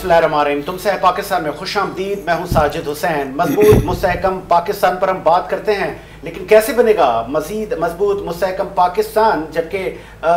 बिस्मिल्लाहिर्रहमानिर्रहीम तुमसे है पाकिस्तान में खुश आमदीद मैं हूँ साजिद हुसैन। मज़बूत मुस्तकम पाकिस्तान पर हम बात करते हैं लेकिन कैसे बनेगा? मजीद मज़बूत मुस्तकम पाकिस्तान जबकि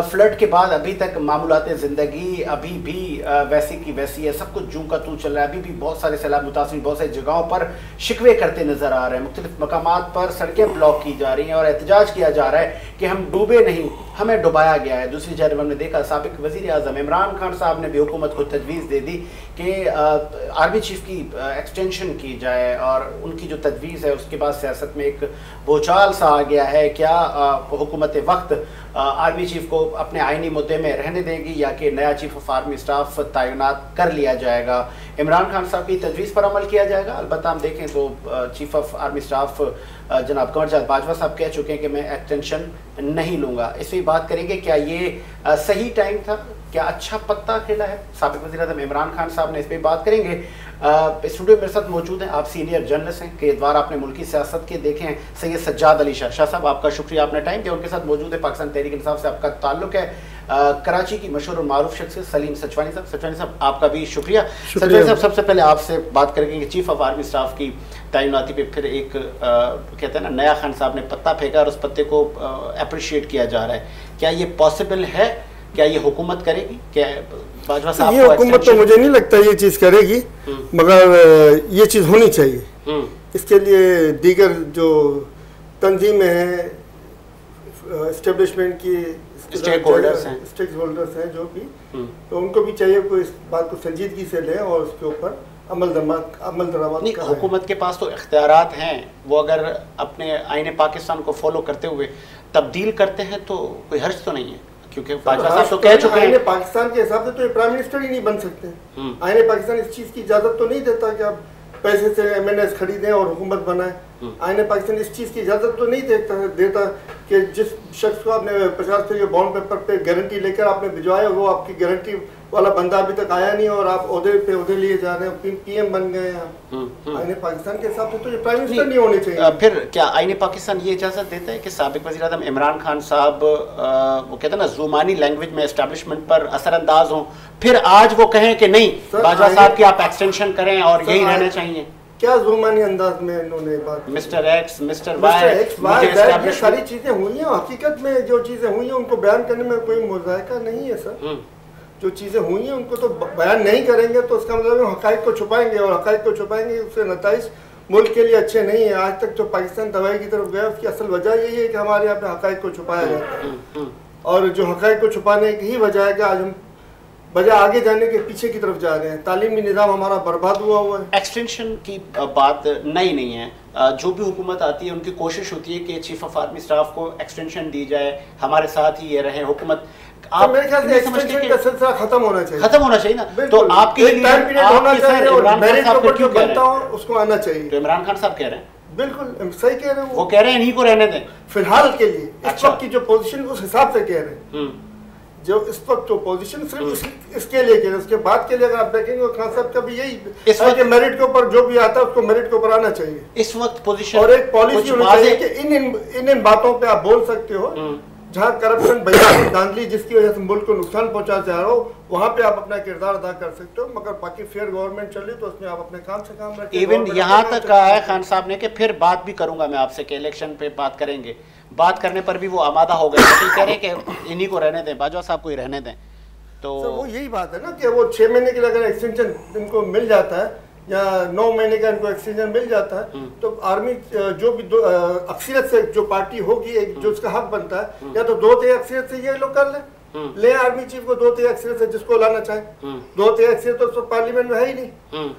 फ्लड के बाद अभी तक मामूलत ज़िंदगी अभी भी वैसी की वैसी है। सब कुछ जूं का तू चल रहा है। अभी भी बहुत सारे सैलाब मुतासर बहुत सारी जगहों पर शिकवे करते नज़र आ रहे हैं। मुख्तलिफ़ मकाम पर सड़कें ब्लॉक की जा रही हैं और एहतजाज किया जा रहा है कि हम डूबे नहीं। हमें डुबाया गया है। दूसरी जानब हमने देखा, सबक वजी अजम इमरान खान साहब ने भी हुकूमत को तजवीज़ दे दी कि आर्मी चीफ की एक्सटेंशन की जाए और उनकी जो तजवीज़ है, उसके बाद सियासत में एक बोचाल सा आ गया है। क्या हुकूमत वक्त आर्मी चीफ को अपने आइनी मुद्दे में रहने देगी या कि नया चीफ ऑफ़ आर्मी स्टाफ तैनात कर लिया जाएगा? इमरान खान साहब की तजवीज़ पर अमल किया जाएगा? अलबत् हम देखें तो चीफ ऑफ़ आर्मी स्टाफ जनाब कंवर जात बाजवा साहब कह चुके हैं कि मैं एक्सटेंशन नहीं लूँगा। इस बात करेंगे, क्या ये सही टाइम था? क्या अच्छा पत्ता खेला है? सबक वजी अजम इमरान खान साहब ने इस पर बात करेंगे। स्टूडियो मेरे साथ मौजूद हैं, आप सीनियर जर्नलिस्ट हैं के द्वारा आपने मुल्की सियासत के देखे हैं, सैयद सज्जाद अली शाह। शाह साहब, आपका शुक्रिया, आपने टाइम दिया, उनके साथ मौजूद है, पाकिस्तान तहरीक इंसाफ से आपका ताल्लुक है। आ, कराची की मशहूर और मारूफ शख्स सलीम सचवानी साहब। सचवानी साहब आपका भी शुक्रिया। सचवानी साहब सबसे पहले आपसे बात करेंगे कि चीफ ऑफ़ आर्मी स्टाफ की तैनाती पे फिर एक आ, कहते हैं ना नया खान साहब ने पत्ता फेंका और उस पत्ते को अप्रिशिएट किया जा रहा है। क्या ये पॉसिबल है? क्या ये हुकूमत करेगी? क्या बाजवा साहब ये हुकूमत तो मुझे नहीं लगता ये चीज़ करेगी हम्म। मगर ये चीज़ होनी चाहिए। हम्म। इसके लिए दीगर जो तंजीमें हैं इस्टेब्लिशमेंट की स्टेक होल्डर्स हैं। स्टेक होल्डर्स हैं जो भी। हम्म। तो उनको भी चाहिए कोई इस बात को संजीदगी से लें और उसके ऊपर अमल अमल नहीं हुकूमत के पास तो इख्तियार हैं। वो अगर अपने आइन पाकिस्तान को फॉलो करते हुए तब्दील करते हैं तो कोई हर्ज तो नहीं है क्योंकि साहब तो कह चुके हैं। पाकिस्तान के हिसाब से तो ये प्राइम मिनिस्टर ही नहीं बन सकते। हम्म। आईने पाकिस्तान इस चीज़ की इजाज़त तो नहीं देता कि आप पैसे से एम एन एस खरीदें और हुकूमत बनाए। आईने पाकिस्तान इस चीज़ की इजाज़त तो नहीं देता देता कि जिस शख्स को आपने पचास के बॉन्ड पेपर पे गारंटी लेकर आपने भिजवाया वो आपकी गारंटी वाला बंदा अभी तक आया नहीं और आप उहदे पे उहदे लिए जा रहे हैं पीएम बन गए हैं हम्म, हम्म। आईने पाकिस्तान के हिसाब से तो ये प्राइम मिनिस्टर नहीं होने चाहिए। फिर क्या आईने पाकिस्तान ये इजाज़त देता है कि सबक वजी अजम इमरान खान साहब वो कहते हैं ना जुमानी लैंग्वेज में एस्टेब्लिशमेंट पर असरअंदाज हों फिर आज वो कहें कि नहीं बाजवा साहब की आप एक्सटेंशन करें और यही रहना चाहिए। क्या जुमानी अंदाज में इन्होंने बात मिस्टर एक्स मिस्टर वाई सारी चीज़ें हुई हैं। हकीकत में जो चीज़ें हुई हैं उनको बयान करने में कोई मुजायका नहीं है सर। हम्म। जो चीज़ें हुई हैं उनको तो बयान नहीं करेंगे तो उसका मतलब हक़ को छुपाएँगे और हक़ को छुपाएँगे उससे नतज मुल्क के लिए अच्छे नहीं है। आज तक जो पाकिस्तान दवाई की तरफ़ गया उसकी असल वजह यही है कि हमारे यहाँ पे हक़ को छुपाया जाता है। हम्म, हम्म। और जो हक़ को छुपाने की ही वजह है कि आज हम बजाय आगे जाने के पीछे की तरफ़ जा रहे हैं। तालीमी निज़ाम हमारा बर्बाद हुआ हुआ है। एक्सटेंशन की बात नई नहीं है। जो भी हुकूमत आती है उनकी कोशिश होती है कि चीफ ऑफ़ आर्मी स्टाफ को एक्सटेंशन दी जाए। हमारे साथ ही ये रहे हुकूमत। आप मेरे ख्याल से एक्सटेंशन का सिलसिला खत्म होना चाहिए। खत्म होना चाहिए ना? तो आपके लिए होना चाहिए और मेरिट के ऊपर जो बनता हो उसको आना चाहिए। तो इमरान खान साहब कह रहे हैं। बिल्कुल सही कह रहे हैं वो। कह रहे हैं इन्हीं को रहने दें। फ़िलहाल के लिए इस अच्छा। वक्त की जो पोजीशन उस हिसाब से कह रहे हैं। हम्म। जो इस वक्त जो पोजीशन सिर्फ़ हम्म। इसके लिए रहे उसके बाद के लिए अगर आप देखेंगे खान साहब का भी यही इस वक्त के मेरिट के ऊपर जो भी आता है उसको मेरिट के ऊपर आना चाहिए। इस वक्त पोजीशन और एक पॉलिसी होनी चाहिए कि इन इन इन इन बातों पे आप बोल सकते हो। हम्म। जहाँ करप्शन भैया धांधली जिसकी वजह से मुल्क को नुकसान पहुँचा जा रहा हो वहाँ पे आप अपना किरदार अदा कर सकते हो मगर बाकी फेयर गवर्नमेंट चल रही तो उसमें आप अपने काम से काम रखें। इवन यहाँ तक कहा है खान साहब ने कि फिर बात भी करूँगा मैं आपसे कि इलेक्शन पे बात करेंगे। बात करने पर भी वो आमादा हो गए। तो कह रहे कि इन्हीं को रहने दें बाजवा साहब को ही रहने दें। तो वो यही बात है ना कि वो छह महीने के लिए अगर एक्सटेंशन इनको मिल जाता है या नौ महीने का इनको एक्सटेंशन मिल जाता है हम्म। तो आर्मी जो भी अक्सरियत से जो पार्टी होगी एक जो उसका हक बनता है हम्म। या तो दो ते अक्सरियत से ये लोग कर ले। हम्म। ले आर्मी चीफ को दो ते अक्सरियत से जिसको लाना चाहे। दो ते अक्सरियत तो पार्लियामेंट में है ही नहीं।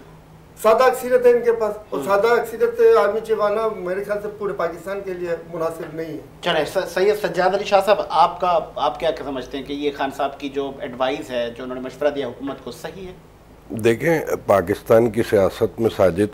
सादा अक्सरियत है इनके पास। और सादा अक्सरियत आर्मी चीफ आना मेरे ख्याल से पूरे पाकिस्तान के लिए मुनासिब नहीं है। चले सैयद सज्जाद अली शाह साहब आपका आप क्या समझते हैं कि ये खान साहब की जो एडवाइस है जो उन्होंने मशवरा दिया हुकूमत को सही है? देखें पाकिस्तान की सियासत में साजिद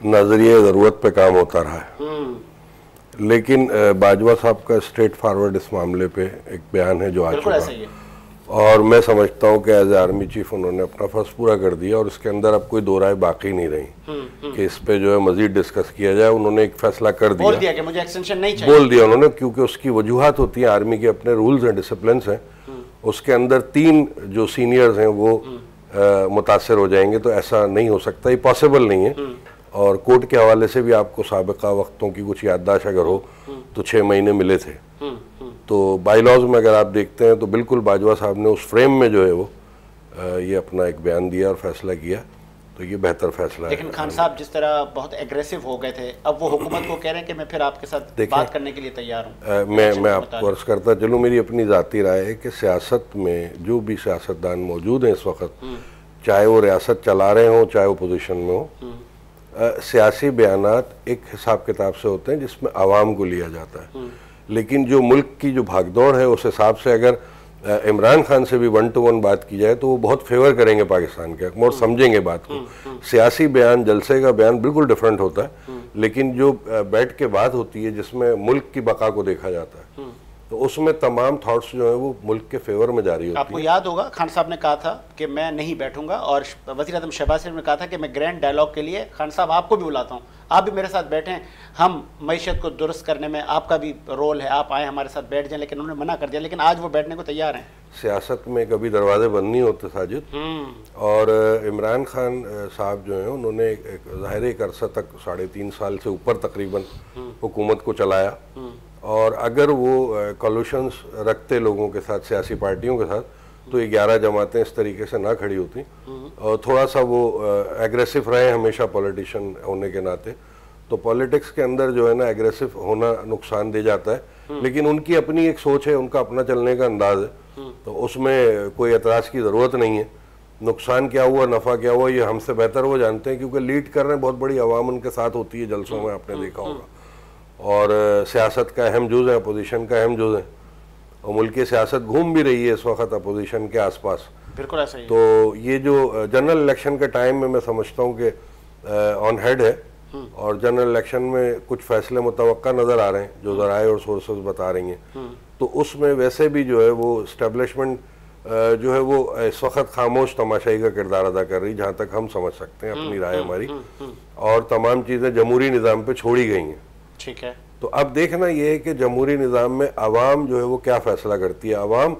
नज़रिए ज़रूरत पे काम होता रहा है। हम्म। लेकिन बाजवा साहब का स्ट्रेट फॉरवर्ड इस मामले पे एक बयान है जो आ चुका है। और मैं समझता हूँ कि एज आर्मी चीफ उन्होंने अपना फ़र्ज़ पूरा कर दिया और इसके अंदर अब कोई दो राय बाकी नहीं रही। हम्म, हम्म। कि इस पे जो है मजीद डिस्कस किया जाए उन्होंने एक फैसला कर दिया। बोल दिया कि मुझे एक्सटेंशन नहीं चाहिए। बोल दिया उन्होंने क्योंकि उसकी वजूहत होती है आर्मी के अपने रूल्स एंड डिसिप्लिन हैं। उसके अंदर तीन जो सीनियर्स हैं वो मुतासर हो जाएँगे तो ऐसा नहीं हो सकता ये पॉसिबल नहीं है। और कोर्ट के हवाले से भी आपको सबका वक्तों की कुछ याददाश्त अगर हो तो छः महीने मिले थे। तो बाई लॉज में अगर आप देखते हैं तो बिल्कुल बाजवा साहब ने उस फ्रेम में जो है वो ये अपना एक बयान दिया और फैसला किया तो ये बेहतर फैसला लेकिन खान साहब जिस तरह बहुत एग्रेसिव हो गए थे अब वो हुकूमत को कह रहे हैं कि मैं फिर आपके साथ बात करने के लिए तैयार हूँ मैं मैं आपको अर्ज़ करता चलूँ मेरी अपनी ज़ाती राय है कि सियासत में जो भी सियासतदान मौजूद हैं इस वक्त हम्म। चाहे वो रियासत चला रहे हों चाहे वो पोजिशन में हो हम्म। सियासी बयान एक हिसाब किताब से होते हैं जिसमें आवाम को लिया जाता है हम्म। लेकिन जो मुल्क की जो भागदौड़ है उस हिसाब से अगर इमरान खान से भी वन टू वन बात की जाए तो वो बहुत फेवर करेंगे पाकिस्तान के और समझेंगे बात को हम्म, हम्म। सियासी बयान जलसे का बयान बिल्कुल डिफरेंट होता है हम्म। लेकिन जो बैठ के बात होती है जिसमें मुल्क की बका को देखा जाता है तो उसमें तमाम थॉट्स जो है वो मुल्क के फेवर में जा रही होती आपको याद होगा खान साहब ने कहा था कि मैं नहीं बैठूँगा और वजी अजम शहबाज शरीफ ने कहा था कि मैं ग्रैंड डायलॉग के लिए खान साहब आपको भी बुलाता हूँ। आप भी मेरे साथ बैठें। हम मीशत को दुरुस्त करने में आपका भी रोल है। आप आए हमारे साथ बैठ जाएँ लेकिन उन्होंने मना कर दिया। लेकिन आज वो बैठने को तैयार हैं। सियासत में कभी दरवाजे बंद नहीं होते साजिद। हम्म। और इमरान खान साहब जो हैं उन्होंने एक ज़ाहिर एक अरसा तक साढ़े तीन साल से ऊपर तकरीबन हम्म। हुकूमत को चलाया। हम्म। और अगर वो कॉल्यूशंस रखते लोगों के साथ सियासी पार्टियों के साथ तो ये ग्यारह जमातें इस तरीके से ना खड़ी होती। और थोड़ा सा वो एग्रेसिव रहे हमेशा पॉलिटिशियन होने के नाते। तो पॉलिटिक्स के अंदर जो है ना एग्रेसिव होना नुकसान दे जाता है। लेकिन उनकी अपनी एक सोच है उनका अपना चलने का अंदाज है। तो उसमें कोई एतराज़ की ज़रूरत नहीं है। नुकसान क्या हुआ नफ़ा क्या हुआ ये हमसे बेहतर वो जानते हैं क्योंकि लीड कर रहे हैं बहुत बड़ी आवाम उनके साथ होती है जलसों में आपने देखा होगा। और सियासत का अहम जुज है अपोजिशन का अहम जुज है। और मुल्क सियासत घूम भी रही है इस वक्त अपोजिशन के आसपास। बिल्कुल ऐसा ही तो ये जो जनरल इलेक्शन के टाइम में मैं समझता हूँ कि ऑन हेड है। हम्म। और जनरल इलेक्शन में कुछ फैसले मुतव नज़र आ रहे हैं जो जराए और सोर्सेज बता रही हैं। हम्म। तो उसमें वैसे भी जो है वो स्टेब्लिशमेंट जो है वो इस वक्त खामोश तमाशाई का किरदार अदा कर रही जहाँ तक हम समझ सकते हैं अपनी हम्म, राय हमारी और तमाम चीज़ें जमहूरी निज़ाम पर छोड़ी गई हैं। ठीक है। तो अब देखना ये है कि जमहूरी निज़ाम में आवाम जो है वो क्या फैसला करती है। आवाम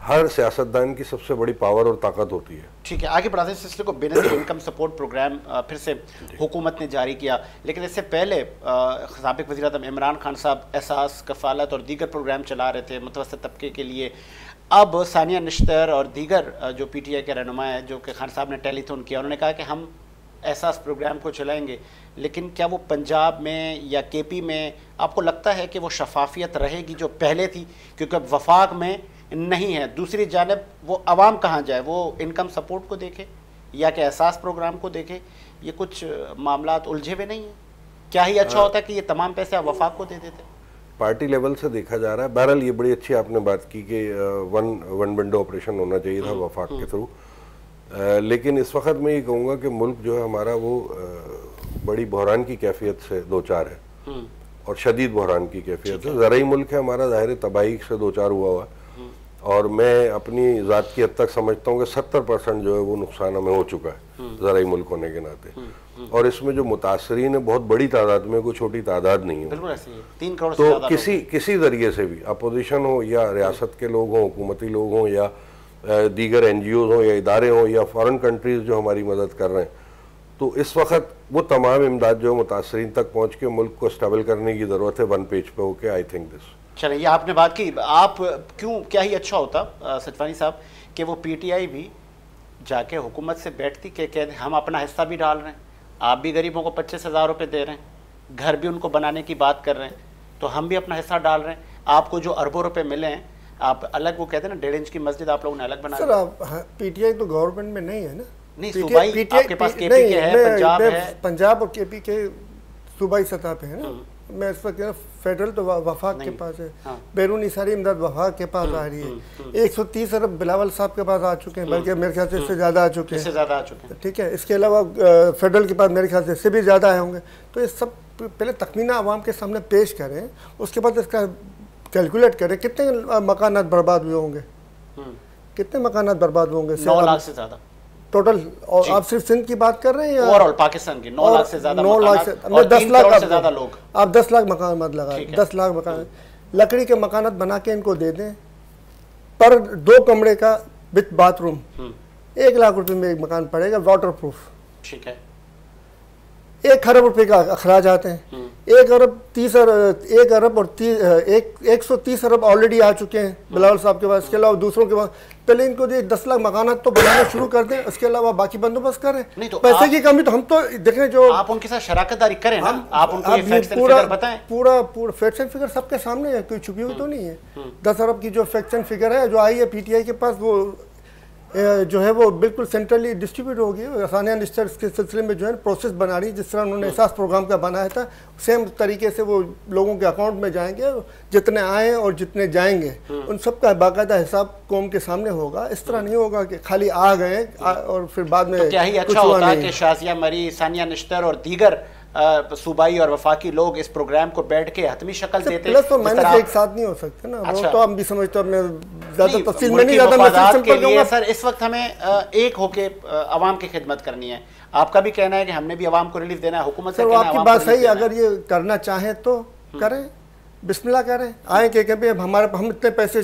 हर सियासतदान की सबसे बड़ी पावर और ताकत होती है। ठीक है आगे बढ़ाते हैं सिलसिले को। बेनजीर इनकम सपोर्ट प्रोग्राम फिर से हुकूमत ने जारी किया। लेकिन इससे पहले सबक वजी अजम इमरान खान साहब एहसास कफालत और दीगर प्रोग्राम चला रहे थे मुतवस तबके के लिए। अब सानिया नश्तर और दीगर जो पी टी आई के रहनुमा है जो कि खान साहब ने टेलीथोन किया उन्होंने कहा कि हम एहसास प्रोग्राम को चलाएँगे लेकिन क्या वो पंजाब में या के पी में आपको लगता है कि वो शफाफियत रहेगी जो पहले थी? क्योंकि अब वफाक में नहीं है। दूसरी जानब वो आवाम कहाँ जाए? वो इनकम सपोर्ट को देखे या कि एहसास प्रोग्राम को देखे? ये कुछ मामला उलझे हुए नहीं हैं? क्या ही अच्छा हाँ। होता है कि ये तमाम पैसे आप वफाक को दे देते? पार्टी लेवल से देखा जा रहा है। बहरहाल ये बड़ी अच्छी आपने बात की कि वन वन विंडो ऑपरेशन होना चाहिए था हम्म, वफाक के हम्म। थ्रू लेकिन इस वक्त मैं ये कहूँगा कि मुल्क जो है हमारा वो बड़ी बहरान की कैफियत से दो चार है। हम्म। और शदीद बहरान की कैफियत है। ज़रूरी मुल्क है हमारा ज़ाहिर तबाही से दो चार हुआ हुआ। और मैं अपनी ज़ात की हद तक समझता हूँ कि सत्तर परसेंट जो है वो नुकसान हमें हो चुका है ज़रूरी मुल्क होने के नाते। हम्म, हम्म। और इसमें जो मुतासरीन है बहुत बड़ी तादाद में कोई छोटी तादाद नहीं है। तीन करोड़ तो किसी किसी ज़रिए से भी अपोजिशन हो या रियासत के लोग हों हुकूमती लोग हों या दीगर एन जी ओज़ हों या इदारे हों या फॉरन कंट्रीज़ जो हमारी मदद कर रहे हैं। तो इस वक्त वो तमाम इमदाद जो मुतासरीन तक पहुँच के मुल्क को स्टेबल करने की ज़रूरत है वन पेज पर होके आई थिंक दिस चले ये आपने बात की। आप क्यों, क्या ही अच्छा होता सचवानी साहब, कि वो पी टी आई भी जाके हुकूमत से बैठती, कि कह हम अपना हिस्सा भी डाल रहे हैं, आप भी गरीबों को पच्चीस हज़ार रुपये दे रहे हैं, घर भी उनको बनाने की बात कर रहे हैं तो हम भी अपना हिस्सा डाल रहे हैं। आपको जो अरबों रुपए मिले हैं आप अलग वो कहते हैं ना डेढ़ इंच की मस्जिद आप लोगों ने अलग बना सर आप पीटीआई हाँ, तो गवर्नमेंट में नहीं है ना? नहीं सूबाई आपके पास केपी के है पंजाब है। पंजाब और केपी के सूबाई सतह पे है ना। हम्म। मैं इस वक्त फेडरल तो वफाक के पास है। हाँ। बैरूनी सारी इमदाद वफाक के पास आ रही है। हम्म, हम्म, हम्म। एक सौ तीस अरब बिलावल साहब के पास आ चुके हैं बल्कि मेरे ख्याल से इससे ज़्यादा आ चुके हैं। ठीक है इसके अलावा फेडरल के पास मेरे ख्याल से इससे भी ज़्यादा आए होंगे। तो ये सब पहले तखमीना आवाम के सामने पेश करें उसके बाद इसका कैलकुलेट करें कितने मकान बर्बाद हुए होंगे? कितने मकान बर्बाद होंगे? नौ लाख से ज़्यादा। टोटल और आप सिर्फ़ सिंध की बात कर रहे हैं ओवरऑल पाकिस्तान की। नौ लाख से ज़्यादा नौ लाख से दस लाख से ज़्यादा लोग। आप दस लाख मकान मत लगा दस लाख मकान। लकड़ी के मकान बना के इनको दे दें पर दो कमरे का विथ बाथरूम हम्म। एक लाख रुपए में एक मकान पड़ेगा वाटर प्रूफ ठीक है। एक खरब रुपए का अखराज आते हैं। हम्म। एक अरब तीस अरब एक अरब और ती, एक एक सौ तीस अरब ऑलरेडी आ चुके हैं बिलावल साहब के पास। इसके अलावा दूसरों के पास। पहले इनको ये दस लाख मकाना तो बनाना शुरू कर दें उसके अलावा बाकी बंदोबस्त करें। नहीं तो पैसे आप- की कमी तो हम तो देखें जो आप उनके साथ शराकतदारी करें ना। हम आप उनको ये अब पूरा बताएँ। पूरा पूरा फैक्ट्स एंड फिगर सबके सामने है कोई छुपी हुई तो नहीं है। दस अरब की जो फैक्ट्स एंड फिगर है जो आई है पीटीआई के पास वो जो है वो बिल्कुल सेंट्रली डिस्ट्रीब्यूट होगी। आसानिया निश्चर के सिलसिले में जो है प्रोसेस बना रही है जिस तरह उन्होंने एहसास प्रोग्राम का बनाया था सेम तरीके से वो लोगों के अकाउंट में जाएँगे जितने आए और जितने जाएँगे उन सब का बाकायदा हिसाब कौम के सामने होगा। इस तरह नहीं होगा कि खाली आ गए और फिर बाद में तो क्या ही अच्छा होता। कि शाजिया मरी सानिया निश्तर और दीगर सूबाई और वफाकी लोग इस प्रोग्राम को बैठ के हतमी शक्ल देते प्लस और तरह माइनस एक साथ नहीं हो सकते ना। अच्छा। वो तो हम भी समझते हो ज़्यादा तफसील में नहीं जाता मैं के लिए सर इस वक्त हमें एक होके अवाम की खिदमत करनी है। आपका भी कहना है कि हमने भी अवाम को रिलीफ देना है हुकूमत से सर है, आपकी बात सही है है। अगर ये करना चाहें तो करें। बिस्मिल्लाह करें। आए के कहीं अब हमारे हम इतने पैसे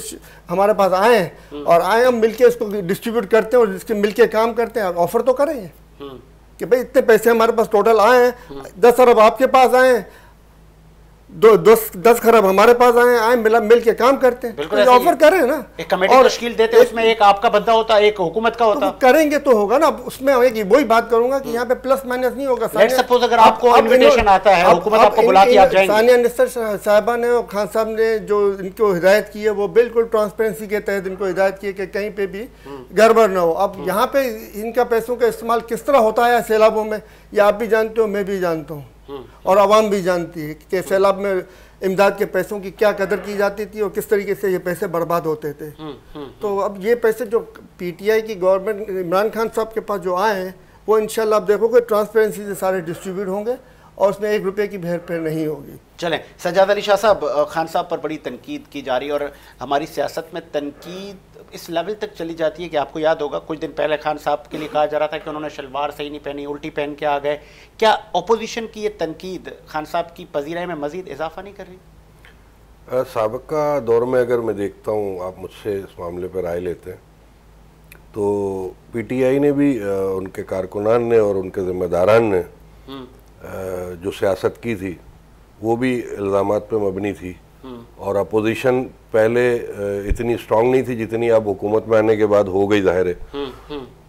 हमारे पास आए हैं और आए हम मिलके इसको डिस्ट्रीब्यूट करते हैं और इसके मिलके काम करते हैं ऑफ़र तो करें। हम्म, कि भाई इतने पैसे हमारे पास टोटल आए हैं। दस अरब आपके पास आए हैं। दो दस दस खरब हमारे पास आए आए मिला मिल के काम करते हैं। बिल्कुल तो ऑफ़र है। करें ना। एक कमेटी और तश्कील देते हैं उसमें एक आपका बंदा होता है एक हुकूमत का तो होता। वो करेंगे तो होगा ना। उसमें एक वही बात करूँगा कि यहाँ पे प्लस माइनस नहीं होगा सानिया- suppose अगर आपको invitation आता है, हुकूमत आपको बुलाती आप जाएँगे। सानिया निस्तर साहिबा ने और खान साहब ने जो इनको हिदायत की है वो बिल्कुल ट्रांसपेरेंसी के तहत इनको हिदायत की है कि कहीं पे भी गड़बड़ ना हो। अब यहाँ पे इनका पैसों का इस्तेमाल किस तरह होता है सैलाबों में ये आप भी जानते हो मैं भी जानता हूँ। और आवाम भी जानती है कि सैलाब में इमदाद के पैसों की क्या कदर की जाती थी और किस तरीके से ये पैसे बर्बाद होते थे। तो अब ये पैसे जो पीटीआई की गवर्नमेंट इमरान खान साहब के पास जो आए हैं वो इंशाल्लाह आप देखोगे ट्रांसपेरेंसी से सारे डिस्ट्रीब्यूट होंगे। और उसमें एक रुपये की भेड़ फेर नहीं होगी। चलें सजाद अली शाह साहब खान साहब पर बड़ी तनकीद की जा रही है और हमारी सियासत में तनकीद इस लेवल तक चली जाती है कि आपको याद होगा कुछ दिन पहले खान साहब के लिए कहा जा रहा था कि उन्होंने शलवार सही नहीं पहनी उल्टी पहन के आ गए। क्या अपोजिशन की ये तनकीद खान साहब की पजीराई में मजीद इजाफा नहीं कर रही? सबका दौर में अगर मैं देखता हूँ आप मुझसे इस मामले पर राय लेते हैं तो पीटीआई ने भी उनके कारकुनान ने और उनके जिम्मेदारान ने अ, जो सियासत की थी वो भी इल्ज़ाम पर मबनी थी। और अपोजिशन पहले इतनी स्ट्रांग नहीं थी जितनी अब हुकूमत में आने के बाद हो गई ज़ाहिर है।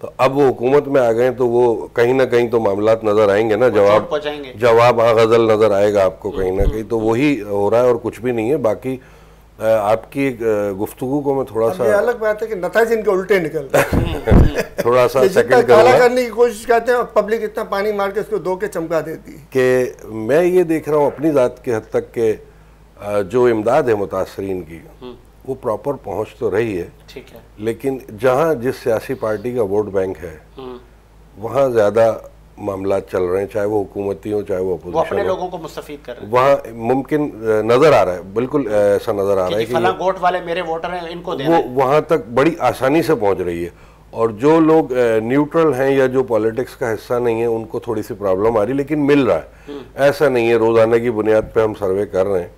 तो अब वो हुकूमत में आ गए तो वो कहीं ना कहीं तो मामला नज़र आएँगे ना जवाब जवाब हाँ गज़ल नज़र आएगा आपको कहीं ना कहीं। तो वही हो रहा है और कुछ भी नहीं है बाकी आपकी गुफ्तगू को मैं थोड़ा सा अलग बात है कि नतज इनके उल्टे निकल थोड़ा सा सेकंड काला करने की कोशिश करते हैं और पब्लिक इतना पानी मार के इसको धो के चमका देती है। कि मैं ये देख रहा हूँ अपनी ज़ात के हद तक के जो इमदाद है मुतासरीन की वो प्रॉपर पहुँच तो रही है। ठीक है। लेकिन जहाँ जिस सियासी पार्टी का वोट बैंक है हम्म। वहाँ ज़्यादा मामला चल रहे हैं चाहे वो हुकूमती हो चाहे वो अपने अपोजिशन हो। लोगों को मुस्तफीद कर रहे हैं। वहाँ मुमकिन नज़र आ रहा है बिल्कुल ऐसा नज़र आ रहा है कि फला गोट वाले मेरे वोटर हैं इनको देना वो वहाँ तक बड़ी आसानी से पहुँच रही है। और जो लोग न्यूट्रल हैं या जो पॉलिटिक्स का हिस्सा नहीं है उनको थोड़ी सी प्रॉब्लम आ रही है लेकिन मिल रहा है। ऐसा नहीं है रोज़ाना की बुनियाद पे हम सर्वे कर रहे हैं।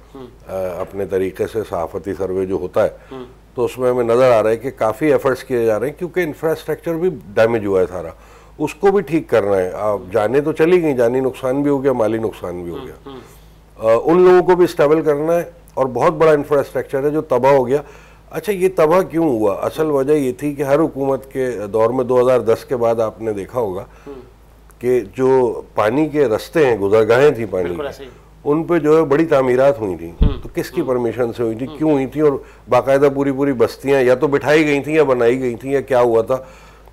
अपने तरीके से सहाफती सर्वे जो होता है तो उसमें हमें नज़र आ रहा है कि काफ़ी एफर्ट्स किए जा रहे हैं क्योंकि इंफ्रास्ट्रक्चर भी डैमेज हुआ है सारा। उसको भी ठीक करना है। आप जाने तो चली गई जानी नुकसान भी हो गया माली नुकसान भी हो गया। अ, उन लोगों को भी स्टेबल करना है और बहुत बड़ा इंफ्रास्ट्रक्चर है जो तबाह हो गया। अच्छा ये तबाह क्यों हुआ? असल वजह ये थी कि हर हुकूमत के दौर में 2010 के बाद आपने देखा होगा कि जो पानी के रस्ते हैं गुजरगाहें थी पानी की, उन पे जो है बड़ी तामीरात हुई थी। तो किसकी परमिशन से हुई थी क्यों हुई थी और बाकायदा पूरी पूरी बस्तियाँ या तो बिठाई गई थी या बनाई गई थी या क्या हुआ था?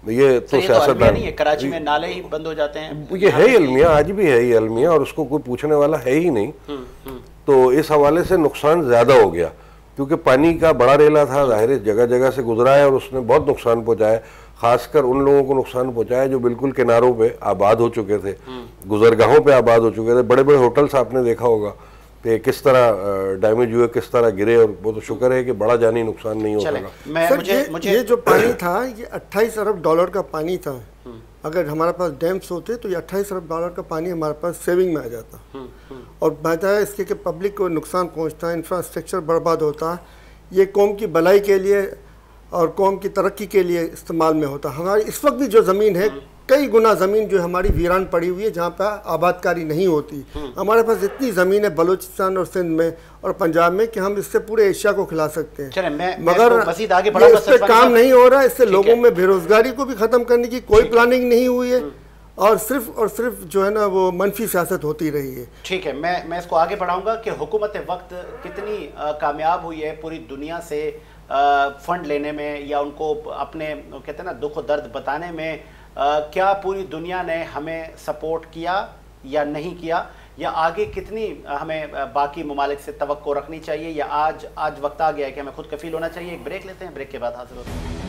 ये तो तो ये तो नहीं है कराची में नाले ही बंद हो जाते हैं। ये है ही अलमिया आज भी है ही अलमिया और उसको कोई पूछने वाला है ही नहीं। तो इस हवाले से नुकसान ज़्यादा हो गया क्योंकि पानी का बड़ा रेला था ज़ाहिर जगह जगह से गुजरा है और उसने बहुत नुकसान पहुँचाया खासकर उन लोगों को नुकसान पहुँचाया जो बिल्कुल किनारों पे आबाद हो चुके थे गुजरगाहों पे आबाद हो चुके थे। बड़े बड़े होटल्स आपने देखा होगा कि किस तरह डैमेज हुए किस तरह गिरे और वो तो शुक्र है कि बड़ा जानी नुकसान नहीं हो चले सका सर मुझे ये, मुझे ये जो पानी था ये 28 अरब डॉलर का पानी था। अगर हमारे पास डैम्स होते तो ये 28 अरब डॉलर का पानी हमारे पास सेविंग में आ जाता। और बात है इसके कि पब्लिक को नुकसान पहुँचता है इंफ्रास्ट्रक्चर बर्बाद होता है ये कौम की भलाई के लिए और कौम की तरक्की के लिए इस्तेमाल में होता। हमारी इस वक्त भी जो ज़मीन है कई गुना ज़मीन जो हमारी वीरान पड़ी हुई है जहाँ पर आबादकारी नहीं होती। हमारे पास इतनी ज़मीन है बलूचिस्तान और सिंध में और पंजाब में कि हम इससे पूरे एशिया को खिला सकते हैं। मैं मगर मैं मजीद आगे ये इस पे सच काम नहीं हो रहा है। इससे लोगों में बेरोजगारी को भी ख़त्म करने की कोई प्लानिंग नहीं हुई है और सिर्फ़ और सिर्फ़ जो है ना वो मनफी सियासत होती रही है। ठीक है मैं मैं इसको आगे बढ़ाऊँगा कि हुकूमत वक्त कितनी कामयाब हुई है पूरी दुनिया से फंड लेने में या उनको अपने कहते हैं ना दुख और दर्द बताने में क्या पूरी दुनिया ने हमें सपोर्ट किया या नहीं किया? या आगे कितनी हमें बाकी ममालिक से तो रखनी चाहिए? या आज आज वक्त आ गया है कि हमें खुद कफील होना चाहिए? एक ब्रेक लेते हैं, ब्रेक के बाद हाजिर होते हैं।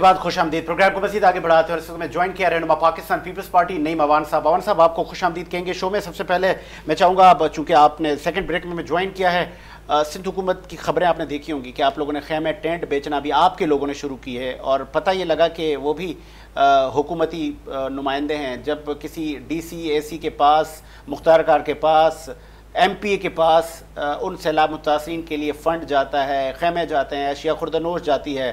के बाद खुश आमदीद प्रोग्राम को मजीद आगे बढ़ाते हैं और इस वक्त मैं ज्वाइन किया रहनुमा पाकिस्तान पीपल्स पार्टी नईम अवान साहब। अवान साहब, आपको खुश आमदीद कहेंगे शो में। सबसे पहले मैं चाहूँगा अब चूँकि आपने सेकंड ब्रेक में ज्वाइन किया है सिंध हुकूमत की खबरें आपने देखी होंगी कि आप लोगों ने खैमे टेंट बेचना भी आपके लोगों ने शुरू की है और पता ये लगा कि वो भी हुकूमती नुमाइंदे हैं। जब किसी डी सी ए सी के पास, मुख्तार कार के पास एम पी ए के पास उन सैलाब मुतासरीन के लिए फ़ंड जाता है, खैमे जाते हैं, अशिया खुर्दनोश जाती है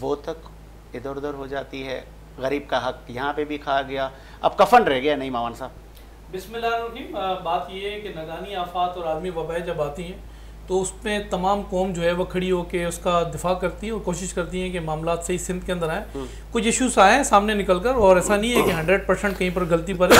वो तक इधर उधर हो जाती है। गरीब का हक यहाँ पे भी खा गया। अब कफन रह गया नहीं मावन साहब। बिस्मिल्लाहिर्रहमानिर्रहीम अ, बात ये है कि नगानी आफात और आदमी वबाएँ जब आती हैं तो उसमें तमाम कौम जो है वो खड़ी होकर उसका दिफा करती है और कोशिश करती है कि मामला सही सिंध के अंदर आए। कुछ इश्यूज़ आए हैं सामने निकल कर और ऐसा नहीं है कि हंड्रेड परसेंट कहीं पर गलती पर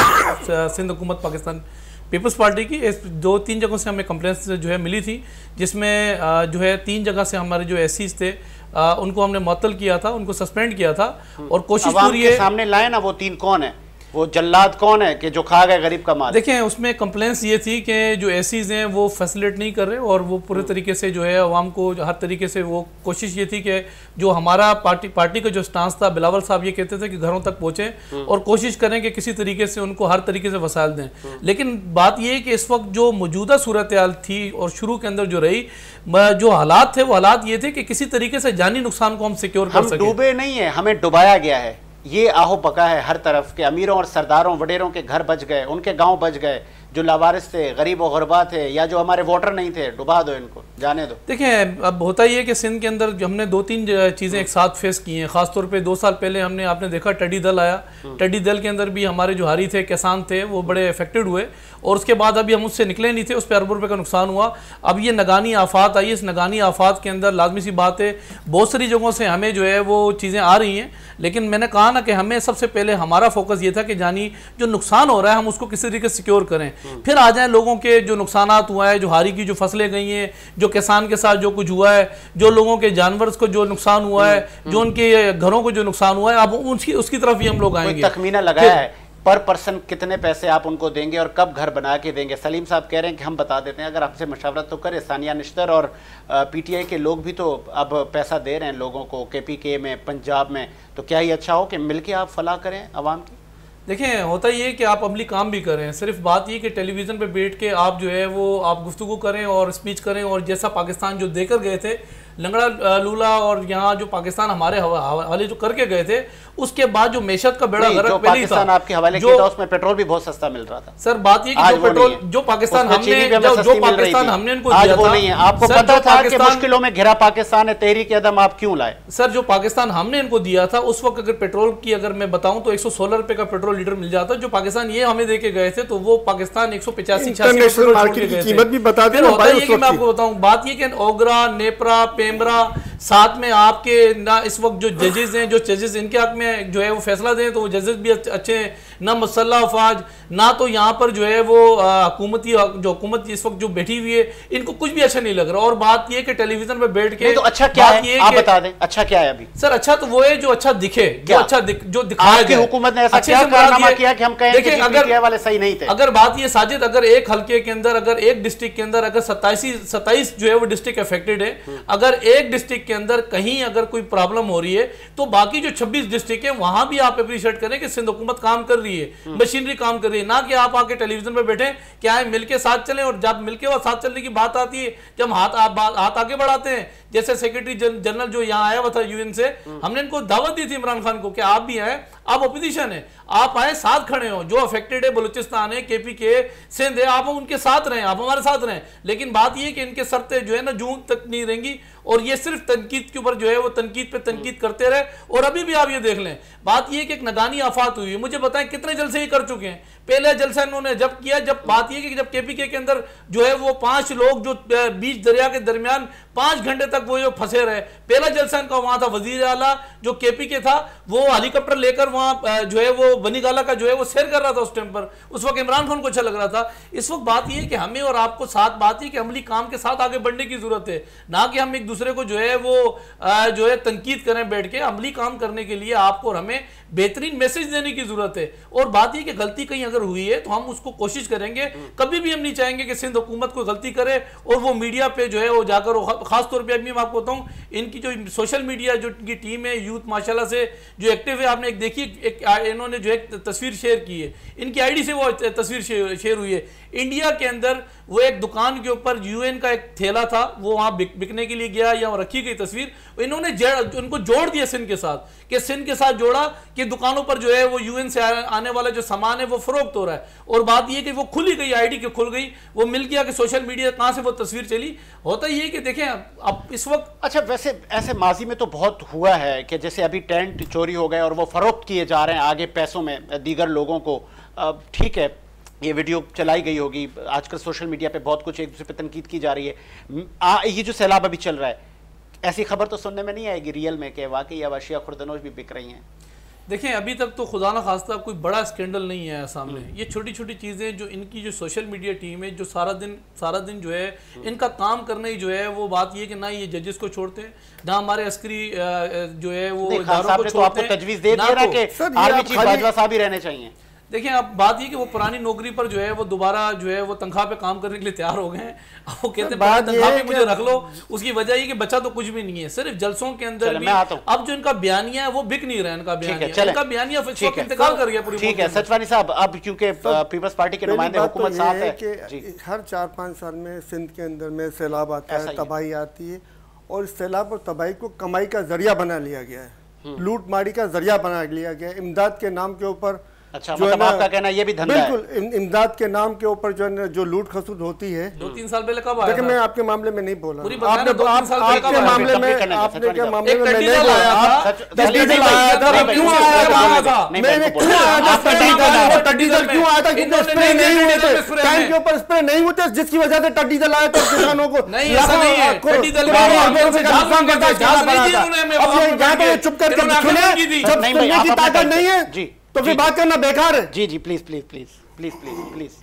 सिंध हुकूमत पाकिस्तान पीपल्स पार्टी की इस दो तीन जगहों से हमें कंप्लेंट्स जो है मिली थी जिसमें जो है तीन जगह से हमारे जो एस थे अ, उनको हमने मअतल किया था उनको सस्पेंड किया था और कोशिश पूरी है सामने लाए ना वो तीन कौन है? वो जल्लाद कौन है कि जो खा गए गरीब का माल? देखें उसमें कंप्लेंट्स ये थी कि जो एसीज हैं वो फैसिलेट नहीं कर रहे और वो पूरे तरीके से जो है आवाम को हर तरीके से वो कोशिश ये थी कि जो हमारा पार्टी पार्टी का जो स्टांस था बिलावल साहब ये कहते थे कि घरों तक पहुँचें और कोशिश करें कि किसी तरीके से उनको हर तरीके से वसायल दें। लेकिन बात ये है कि इस वक्त जो मौजूदा सूरत हाल थी और शुरू के अंदर जो रही जो हालात थे वो हालात ये थे कि किसी तरीके से जानी नुकसान को हम सिक्योर कर डूबे नहीं है हमें डुबाया गया है। ये आहो पका है हर तरफ़ के अमीरों और सरदारों वडेरों के घर बच गए उनके गाँव बच गए जो लावारिस थे गरीब और गुरबा थे या जो हमारे वोटर नहीं थे डुबा दो इनको जाने दो। देखें अब होता ही है कि सिंध के अंदर जो हमने दो तीन चीज़ें एक साथ फेस की हैं खासतौर पे दो साल पहले हमने आपने देखा टडी दल आया। टडी दल के अंदर भी हमारे जो हारी थे किसान थे वो बड़े अफेक्टेड हुए और उसके बाद अभी हम उससे निकले नहीं थे उस पर अरबों रुपये का नुकसान हुआ। अब ये नगानी आफात आई इस नगानी आफात के अंदर लाजमी सी बात है बहुत सारी जगहों से हमें जो है वो चीज़ें आ रही हैं लेकिन मैंने कहा ना कि हमें सबसे पहले हमारा फोकस ये था कि जानी जो नुकसान हो रहा है हम उसको किसी तरीके से सिक्योर करें। फिर आ जाए लोगों के जो नुकसान हुआ है जो हारी की जो फ़सलें गई हैं जो किसान के साथ जो कुछ हुआ है जो लोगों के जानवर को जो नुकसान हुआ है जो उनके घरों को जो नुकसान हुआ है अब उसकी उसकी तरफ़ ही हम लोग आएँगे। तखमीना लगाया है? पर पर्सन कितने पैसे आप उनको देंगे और कब घर बना के देंगे? सलीम साहब कह रहे हैं कि हम बता देते हैं, अगर आपसे मशवरत तो करें। सानिया निश्तर और पीटीआई के लोग भी तो अब पैसा दे रहे हैं लोगों को के पी के में, पंजाब में। तो क्या ये अच्छा हो कि मिलके आप फलाह करें आवाम की? देखें होता ये है कि आप अमली काम भी करें। सिर्फ़ बात ये कि टेलीविज़न पर बैठ के आप जो है वो, आप गुफ्तु करें और स्पीच करें और जैसा पाकिस्तान जो देकर गए थे लंगड़ा लूला और यहाँ जो पाकिस्तान हमारे हवाले जो करके गए थे उसके बाद जो मेशत का बेड़ा गर्क पहले था। आपके हवाले जो- था उसमें पेट्रोल भी बहुत सस्ता मिल रहा था। सर बात ये कि जो पेट्रोल जो पाकिस्तान हमने जो, पाकिस्तान हमने इनको दिया था। नहीं है। आपको पता था कि मुश्किलों में घिरा पाकिस्तान है तहरीक कदम आप क्यों लाए? सर जो पाकिस्तान हमने इनको दिया था उस वक्त अगर पेट्रोल की अगर मैं बताऊँ तो 116 रुपए का पेट्रोल लीटर मिल जाता। जो पाकिस्तान ये हमें देके गए थे तो वो पाकिस्तान एक सौ पचासी। आपको बताऊँ बात ये कि ओगरा नेपरा पेमरा साथ में आपके ना इस वक्त जो जजेस हैं, जो जजेस इनके हक में जो है वो फैसला दें तो वो जजेस भी अच्छे- ना मुसल्ला अफवाज ना तो यहाँ पर जो है वो हुकूमती जो हुकूमत इस वक्त जो बैठी हुई है इनको कुछ भी अच्छा नहीं लग रहा। और बात ये कि टेलीविज़न पे बैठ के तो अच्छा क्या है? आप बता दें अच्छा क्या है अभी? सर अच्छा तो वो है जो अच्छा दिखे जो अच्छा दिख, जो दिखाया हुकूमत ने ऐसा अच्छे से कारनामा किया कि हम कहें देखिए, अगर वाले सही नहीं थे? अगर बात ये साजिद अगर एक हल्के के अंदर अगर एक डिस्ट्रिक्ट के अंदर अगर सत्ताईस सत्ताईस जो है वो डिस्ट्रिक्ट अफेक्टेड है अगर एक डिस्ट्रिक्ट के अंदर कहीं अगर कोई प्रॉब्लम हो रही है तो बाकी जो 26 डिस्ट्रिक्ट है वहाँ भी आप अप्रिशिएट करें कि सिंध हुकूमत काम कर रही है। मशीनरी काम कर रही है। ना कि आप आके टेलीविज़न पर बैठे क्या है मिलके साथ चलें और जब मिलके और साथ चलने की बात आती है जब हाथ आप हाथ आगे बढ़ाते हैं जैसे सेक्रेटरी जनरल जो यहाँ आया हुआ था यूएन से, हमने इनको दावत दी थी इमरान खान को कि आप भी आए, आप अपोजिशन है, आप आए, साथ खड़े हो, जो अफेक्टेड है, बलूचिस्तान है केपी के, सिंध है, आप उनके साथ रहें, आप हमारे साथ रहें। लेकिन बात यह कि इनके सरते जो है ना, जून तक नहीं रहेंगी, और ये सिर्फ़ तनकीद के ऊपर जो है, वो तनकीद पे तनकीद करते रहे, और अभी भी आप ये देख लें। बात ये कि एक नदानी आफात हुई है, मुझे बताएँ कितने जल से ये कर चुके हैं। पहले जलसा इन्होंने जब किया, जब बात यह कि जब केपीके के अंदर जो है वो पाँच लोग जो बीच दरिया के दरमियान पाँच घंटे तक वो जो फंसे रहे। पहला जलसा इनका वहाँ था, वज़ीर आला, जो केपी के था, वो हेलीकॉप्टर लेकर वहाँ जो है वो बनीगाला का जो है वो सैर कर रहा था उस टाइम पर। उस वक्त इमरान खान को अच्छा लग रहा था। इस वक्त बात यह कि हमें और आपको साथ, बात ही कि अमली काम के साथ आगे बढ़ने की ज़रूरत है। ना कि हम एक दूसरे को जो है वो जो है तनकीद करें बैठ के। अमली काम करने के लिए आपको और हमें बेहतरीन मैसेज देने की ज़रूरत है। और बात यह कि गलती कहीं अगर हुई है तो हम उसको कोशिश करेंगे। कभी भी हम नहीं चाहेंगे कि सिंध हुकूमत कोई गलती करे और वो मीडिया पे जो है वो जाकर खासतौर पर अभी मैं आपको बताऊँ, इनकी जो सोशल मीडिया जो इनकी टीम है, यूथ माशाला से जो एक्टिव है, आपने एक देखी, एक इन्होंने जो एक तस्वीर शेयर की है। इनकी आईडी से वो तस्वीर शेयर हुई है। इंडिया के अंदर वो एक दुकान के ऊपर यूएन का एक थैला था, वो वहाँ बिकने के लिए गया, या रखी गई तस्वीर। इन्होंने उनको जोड़ दिया सिंध के साथ, कि सिंध के साथ जोड़ा, कि दुकानों पर जो है वो यूएन से आने वाला जो सामान है, वो फरोख्त हो रहा है। और बात यह कि वो खुली गई आईडी के खुल गई वो मिल गया कि सोशल मीडिया कहाँ से वो तस्वीर चली। होता ये कि देखें अब इस वक्त अच्छा वैसे ऐसे माजी में तो बहुत हुआ है कि जैसे अभी टेंट चोरी हो गए और वो फरोख्त किए जा रहे हैं आगे पैसों में दीगर लोगों को। ठीक है ये वीडियो चलाई गई होगी। आजकल सोशल मीडिया पे बहुत कुछ एक दूसरे पे तनकीद की जा रही है। आ, ये जो सैलाब अभी चल रहा है ऐसी खबर तो सुनने में नहीं आएगी रियल में कि वाकई अब अशिया खुरदनोश भी बिक रही हैं। देखें अभी तक तो खुदा ना खास्ता कोई बड़ा स्कैंडल नहीं है सामने हम्म। ये छोटी छोटी चीज़ें जो इनकी जो सोशल मीडिया टीम है जो सारा दिन सारा दिन जो है हम्म। इनका काम करना ही जो है वो बात ये कि ना ये जजेस को छोड़ते हैं ना हमारे अस्करी जो है वो इदारों को तो छोड़ते हैं कि देखिए अब बात ये कि वो पुरानी नौकरी पर जो है वो दोबारा जो है वो तनख्वाह पे काम करने के लिए तैयार हो गए हैं। वो कहते हैं तनख्वाह पे मुझे रख लो। उसकी वजह ये कि बच्चा तो कुछ भी नहीं है सिर्फ़ जलसों के अंदर भी अब जो इनका बयानिया है वो बिक नहीं रहा है इनका बयानिया। इनका बयानिया इंतकाल कर गया ठीक है सचवानी साहब अब क्योंकि पीपल्स पार्टी के नुमाइंदे हुकूमत साथ है हर चार पाँच साल में सिंध के अंदर में सैलाब आता है तबाही आती है और इस सैलाब और तबाही को कमाई का ज़रिया बना लिया गया है। हम्म। लूट मारी का ज़रिया बना लिया गया इमदाद के नाम के ऊपर अच्छा जो मतलब आपका कहना ये भी धंधा बिल्कुल इमदाद के नाम के ऊपर जो है जो लूट खसूद होती है। दो तीन साल पहले कब आया मैं आपके मामले में नहीं बोला। आपने आपके मामले में आपने के मामले में नहीं बोला डीजल आया था क्यों आया? था? मैंने क्यों आया? था टड्डी दल क्यों आया था? क्योंकि स्प्रे नहीं हुए थे टैंक के ऊपर स्प्रे नहीं हुए थे जिसकी वजह से टड्डी दल आया था किसानों को है। है चुप करके सुने जब सुनने की ताकत नहीं है तो फिर बात करना बेकार है। जी जी please please please please please please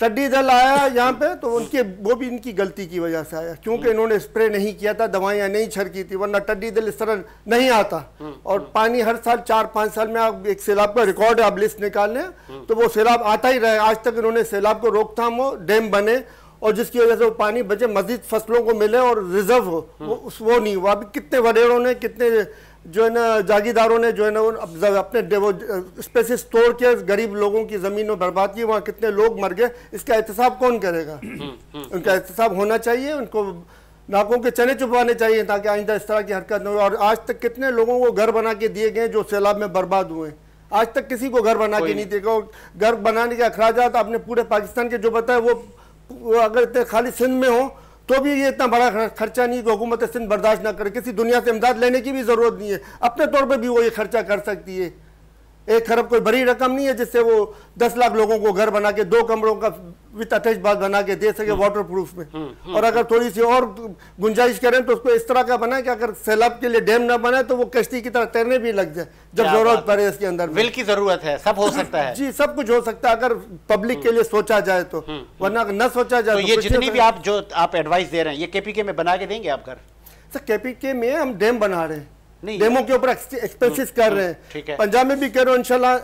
टड्डी दल आया यहाँ पे तो उनके वो भी इनकी गलती की वजह से आया। क्योंकि हम्म। इन्होंने स्प्रे नहीं किया था दवाइयाँ नहीं छड़की थी वरना टड्डी दल इस तरह नहीं आता। हम्म, और हम्म। पानी हर साल चार पाँच साल में आप एक सैलाब का रिकॉर्ड है आप लिस्ट निकाल लें तो वो सैलाब आता ही रहे। आज तक इन्होंने सैलाब को रोकथाम हो डैम बने और जिसकी वजह से वो पानी बचे मजीद फ़सलों को मिले और रिज़र्व हो वो, वो नहीं हुआ। अभी कितने वडेरों ने कितने जो है ना जागीदारों ने जो है ना अपने वो स्पेसिस तोड़ के गरीब लोगों की ज़मीन में बर्बाद की वहाँ कितने लोग मर गए इसका एहतसाब कौन करेगा? उनका एहतसाब होना चाहिए उनको नाकों के चने चुपवाने चाहिए ताकि आइंदा इस तरह की हरकत न हो। और आज तक कितने लोगों को घर बना के दिए गए जो सैलाब में बर्बाद हुए आज तक किसी को घर बना के नहीं दिए घर बनाने के अखराज आपने पूरे पाकिस्तान के जो बताए वो अगर इतने खाली सिंध में हो तो भी ये इतना बड़ा खर्चा नहीं कि हुकूमत सिंध बर्दाश्त ना करे। किसी दुनिया से इमदाद लेने की भी ज़रूरत नहीं है। अपने तौर पर भी वो ये खर्चा कर सकती है। एक खरब कोई बड़ी रकम नहीं है जिससे वो दस लाख लोगों को घर बना के दो कमरों का विद अटैच बात बना के दे सके वाटर हम्म। प्रूफ में। हम्म, हम्म। और अगर थोड़ी सी और गुंजाइश करें तो उसको इस तरह का बनाए कि अगर सैलाब के लिए डैम ना बने तो वो कश्ती की तरह तैरने भी लग जाए जब ज़रूरत पड़े इसके अंदर विल की ज़रूरत है सब हो सकता है। जी सब कुछ हो सकता है अगर पब्लिक के लिए सोचा जाए तो। वरना अगर न सोचा जाए तो, तो ये जितनी भी आप जो आप एडवाइस दे रहे हैं ये केपीके में बना के देंगे आप घर? सर केपीके में हम डैम बना रहे हैं। डेमो के ऊपर एक्सपेंसिस कर रहे हैं। पंजाब में भी कह रहे हो इनशाला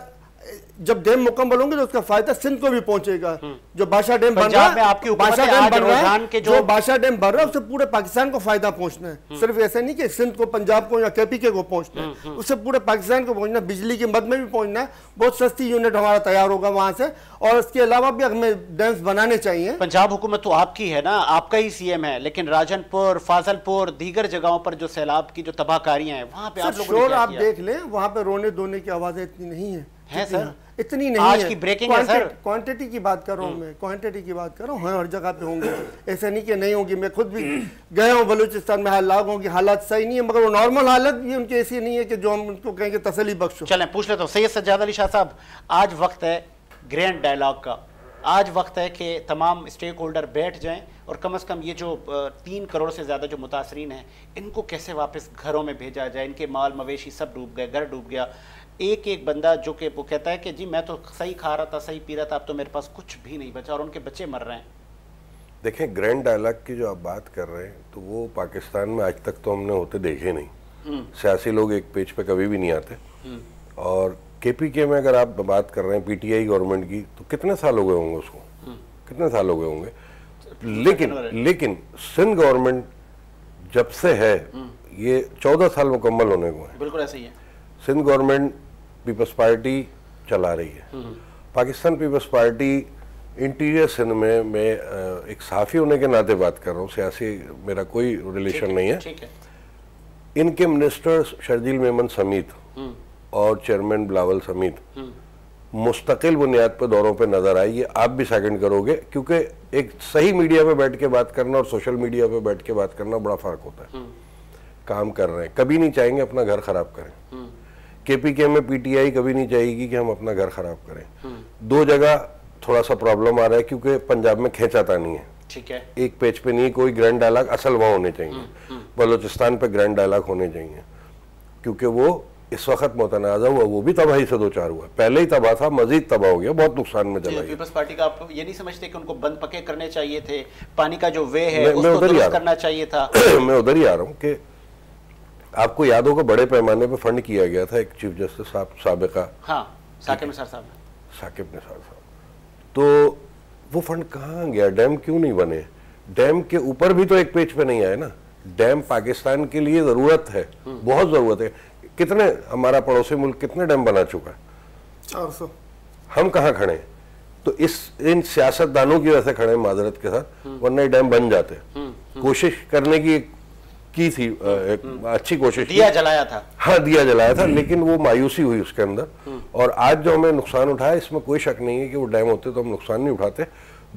जब डैम मुकम्मल होंगे तो उसका फ़ायदा सिंध को भी पहुंचेगा। जो बादशाह डैम बन रहा आपकी है बादशाह डैम बन रहा है जो- बादशाह डैम बन रहा है उससे पूरे पाकिस्तान को फ़ायदा पहुँचना है। सिर्फ़ ऐसा नहीं कि सिंध को पंजाब को या केपीके को पहुँचना है। उससे पूरे पाकिस्तान को पहुँचना बिजली की मद में भी पहुँचना है। बहुत सस्ती यूनिट हमारा तैयार होगा वहाँ से। और इसके अलावा भी हमें डैम्स बनाने चाहिए। पंजाब हुकूमत तो आपकी है ना आपका ही सीएम है लेकिन राजनपुर फाजलपुर दीगर जगहों पर जो सैलाब की जो तबाहकारियाँ हैं वहाँ पे आप लोगों आप देख लें वहाँ पे रोने धोने की आवाज़ें इतनी नहीं है। है सर? इतनी नहीं आज है। की ब्रेकिंग है सर। क्वांटिटी की बात कर रहा हूँ मैं क्वांटिटी की बात कर रहा हूँ हर जगह पे होंगे। ऐसा नहीं कि नहीं होंगी मैं खुद भी गया हूँ बलूचिस्तान में लोगों की हालात सही नहीं है मगर वो नॉर्मल हालत भी उनकी ऐसी नहीं है कि जो हम उनको कहेंगे तसली बख्शो। चलें पूछ लेता हूँ। सैयद सज्जाद अली शाह साहब आज वक्त है ग्रैंड डायलॉग का। आज वक्त है कि तमाम स्टेक होल्डर बैठ जाएँ और कम से कम ये जो तीन करोड़ से ज़्यादा जो मुतासरीन हैं इनको कैसे वापस घरों में भेजा जाए? इनके माल मवेशी सब डूब गए घर डूब गया। एक एक बंदा जो कि वो कहता है कि जी मैं तो सही खा रहा था सही पी रहा था अब तो मेरे पास कुछ भी नहीं बचा और उनके बच्चे मर रहे हैं। देखें ग्रैंड डायलॉग की जो आप बात कर रहे हैं तो वो पाकिस्तान में आज तक तो हमने होते देखे नहीं। सियासी लोग एक पेज पे कभी भी नहीं आते। और केपीके में अगर आप बात कर रहे हैं पीटीआई गवर्नमेंट की तो कितने साल हो गए होंगे उसको? कितने साल हो गए होंगे? लेकिन लेकिन सिंध गवर्नमेंट जब से है ये चौदह साल मुकम्मल होने को है। बिल्कुल ऐसे ही है। सिंध गवर्नमेंट पीपल्स पार्टी चला रही है। Pakistan peoples party interior Sindh में मैं एक साफ़ी होने के नाते बात कर रहा हूँ सियासी मेरा कोई रिलेशन नहीं है। है। इनके मिनिस्टर शर्जील मेमन समीत और चेयरमैन बिलावल समीत मुस्तकिल बुनियाद पर दौरों पर नज़र आई ये आप भी सेकंड करोगे क्योंकि एक सही मीडिया पे बैठ के बात करना और सोशल मीडिया पे बैठ के बात करना बड़ा फ़र्क होता है। काम कर रहे हैं कभी नहीं चाहेंगे अपना घर खराब करें। केपीके में पीटीआई कभी नहीं चाहेगी कि हम अपना घर खराब करें। दो जगह थोड़ा सा प्रॉब्लम आ रहा है क्योंकि पंजाब में खेचाता नहीं है। ठीक है। एक पेज पे नहीं कोई ग्रैंड डायलॉग असल वहाँ होने चाहिए। बलोचिस्तान पे ग्रैंड डायलॉग होने चाहिए। क्योंकि वो इस वक्त मुतनाज़ा हुआ वो भी तबाही से दो चार हुआ। पहले ही तबाह था मजीद तबाह हो गया बहुत नुकसान में चला पीपल्स पार्टी का आप ये नहीं समझते कि उनको बंद पके करने चाहिए थे? पानी का जो वे है मैं- मैं उसको उधर ही। करना चाहिए था। मैं उधर ही आ रहा हूँ कि आपको याद होगा बड़े पैमाने पर फंड किया गया था एक चीफ जस्टिस साहब सबका। हाँ साकिब निसार साहब साकिब निसार साहब। तो वो फंड कहाँ गया? डैम क्यों नहीं बने? डैम के ऊपर भी तो एक पेज पे नहीं आए ना? डैम पाकिस्तान के लिए ज़रूरत है बहुत ज़रूरत है। कितने हमारा पड़ोसी मुल्क कितने डैम बना चुका? है चार सौ। हम कहाँ खड़े? हैं तो इस इन सियासतदानों की वजह से खड़े हैं माजरत के साथ वरना ये डैम बन जाते। कोशिश करने की की थी एक अच्छी कोशिश दिया जलाया था। हाँ दिया जलाया था लेकिन वो मायूसी हुई उसके अंदर। और आज जो हमें नुकसान उठाया इसमें कोई शक नहीं है कि वो डैम होते तो हम नुकसान नहीं उठाते।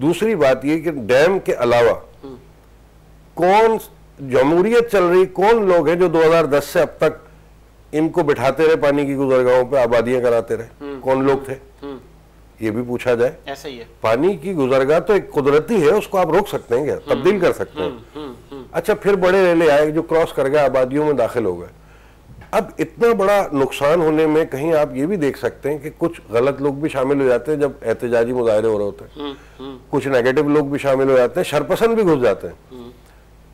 दूसरी बात ये कि डैम के अलावा कौन जमहूरियत चल रही कौन लोग हैं जो 2010 से अब तक इनको बिठाते रहे पानी की गुजरगाहों पे आबादियाँ कराते रहे? कौन लोग थे? ये भी पूछा जाए। ऐसा ही है। पानी की गुजरगा तो एक कुदरती है उसको आप रोक सकते हैं क्या? तब्दील कर सकते हैं। अच्छा फिर बड़े रेले आए जो क्रॉस कर गए आबादियों में दाखिल हो गए। अब इतना बड़ा नुकसान होने में कहीं आप ये भी देख सकते हैं कि कुछ गलत लोग भी शामिल हो जाते हैं जब एहतजाजी मुजाहरे हो रहे होते हैं। कुछ नेगेटिव लोग भी शामिल हो जाते हैं शरपसंद भी घुस जाते हैं।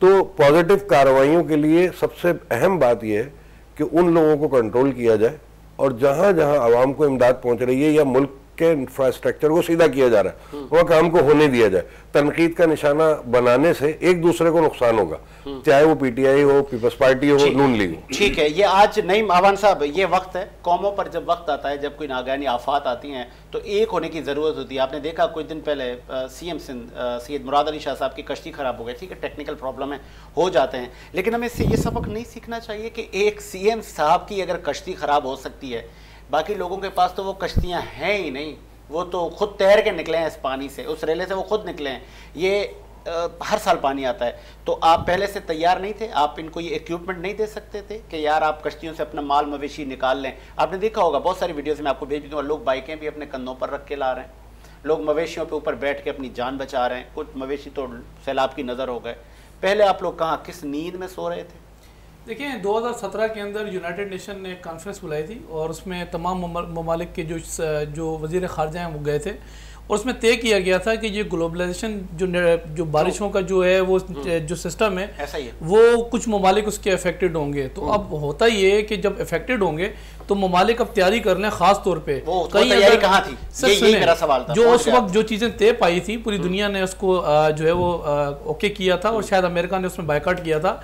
तो पॉजिटिव कार्रवाइयों के लिए सबसे अहम बात यह है कि उन लोगों को कंट्रोल किया जाए और जहाँ जहाँ आवाम को इमदाद पहुँच रही है या मुल्क के इंफ्रास्ट्रक्चर को सीधा किया जा रहा है। वह काम को होने दिया जाए। तनकीद का निशाना बनाने से एक दूसरे को नुकसान होगा। चाहे वो पीटीआई हो पीपल्स पार्टी हो नून लीग हो। ठीक है ये आज नईम आवान साहब ये वक्त है। कौमों पर जब वक्त आता है जब कोई नागानी आफात आती हैं तो एक होने की ज़रूरत होती है। आपने देखा कुछ दिन पहले सीएम सिंध सैयद मुराद अली शाह साहब की कश्ती खराब हो गई। ठीक है टेक्निकल प्रॉब्लम है हो जाते हैं। लेकिन हमें इससे ये सबक नहीं सीखना चाहिए कि एक सीएम साहब की अगर कश्ती खराब हो सकती है बाकी लोगों के पास तो वो कश्तियाँ हैं ही नहीं। वो तो खुद तैर के निकले हैं इस पानी से उस रेले से वो खुद निकले हैं। ये अ, हर साल पानी आता है। तो आप पहले से तैयार नहीं थे? आप इनको ये इक्विपमेंट नहीं दे सकते थे कि यार आप कश्तियों से अपना माल मवेशी निकाल लें? आपने देखा होगा बहुत सारी वीडियोस में आपको भेज दूँगा लोग बाइकें भी अपने कंधों पर रख के ला रहे हैं। लोग मवेशियों पे ऊपर बैठ के अपनी जान बचा रहे हैं। कुछ मवेशी तो सैलाब की नज़र हो गए। पहले आप लोग कहाँ किस नींद में सो रहे थे? देखिए 2017 के अंदर यूनाइटेड नेशन ने एक कॉन्फ्रेंस बुलाई थी और उसमें तमाम ममालिक के जो जो वज़ीर ख़ारजा हैं वो गए थे और उसमें तय किया गया था कि ये ग्लोबलाइजेशन जो जो बारिशों का जो है वो हम्म। जो सिस्टम है ऐसा ही है वो कुछ ममालिक उसके अफेक्टेड होंगे तो हम्म। अब होता ही है कि जब अफेक्टेड होंगे तो ममालिक अब तैयारी कर लें खास तौर पे। वो- वो तैयारी कहाँ थी? ये- सुने, मेरा सवाल था, जो उस वक्त जो चीज़ें तय पाई थी पूरी दुनिया ने उसको जो है वो ओके किया था और शायद अमेरिका ने उसमें बाइकाट किया था।